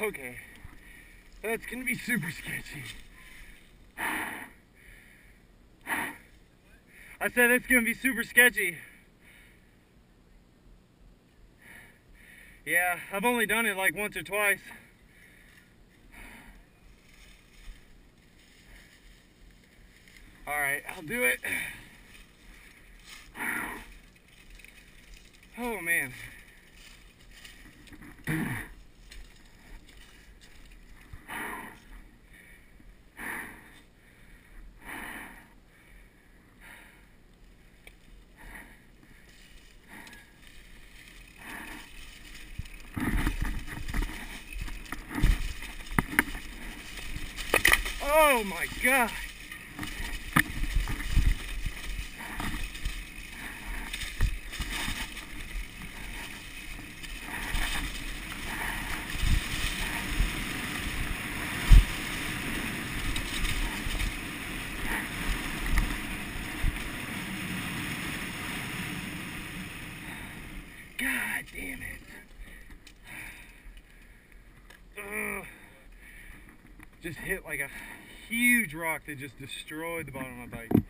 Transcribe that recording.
Okay. That's gonna be super sketchy. I said it's gonna be super sketchy. Yeah, I've only done it like once or twice. Alright, I'll do it. Oh man. Oh my god. God damn it. Ugh. Just hit like a huge rock that just destroyed the bottom of my bike.